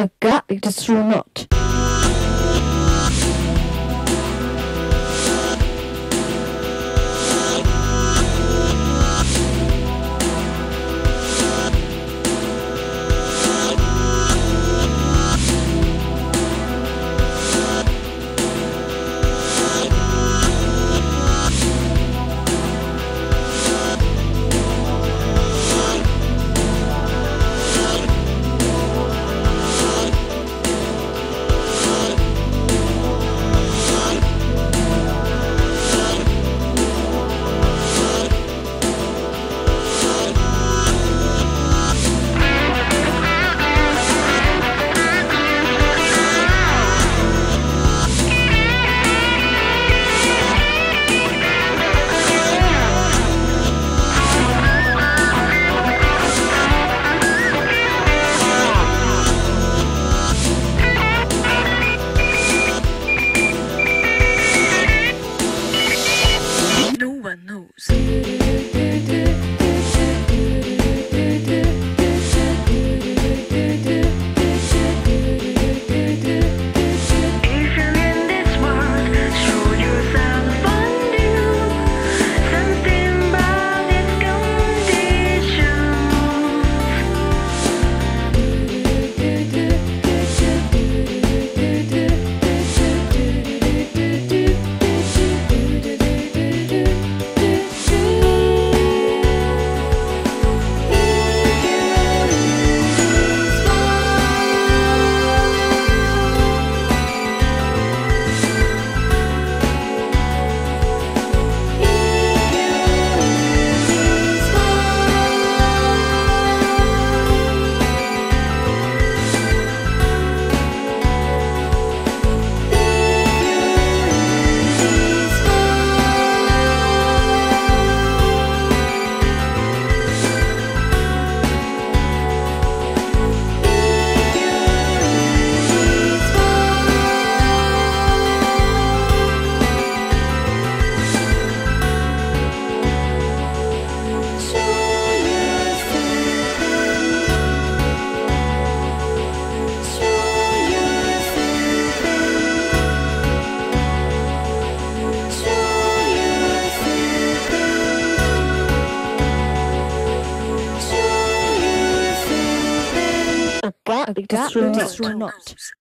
agak diserunut. Agak No one diserunut. knows.